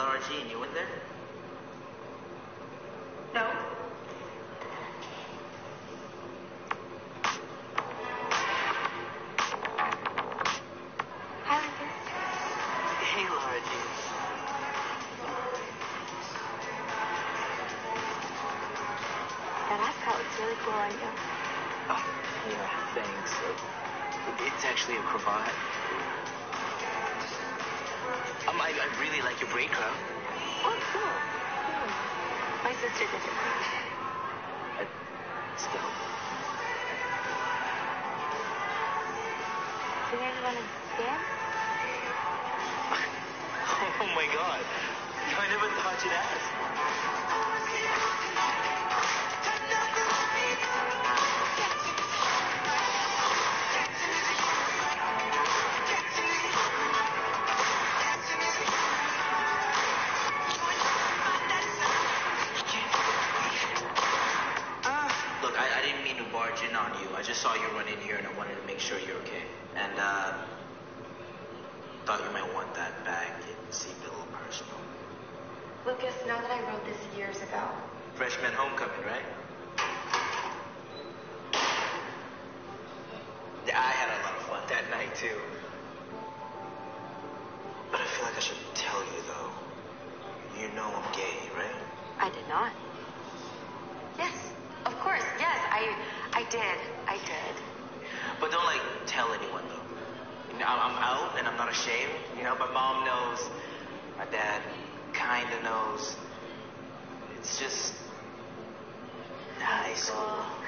RG and you in there? No. Hi, Lincoln. Hey, Lara Jean. That ascot looks really cool on you. Oh, yeah, thanks. It's actually a cravat. Really like your braid crown. Oh, cool. Cool. My sister did it. Still. You guys want to dance? Oh my god. I never thought you'd ask. Barge in on you. I just saw you run in here and I wanted to make sure you're okay. And, uh, thought you might want that bag. It seemed a little personal. Lucas, now that I wrote this years ago. Freshman homecoming, right? Yeah, I had a lot of fun that night, too. But I feel like I should tell you, though. You know I'm gay, right? I did not. Did. I did. But don't, like, tell anyone, though. You know, I'm I'm out and I'm not ashamed. You know, my mom knows. My dad kinda knows. It's just high school.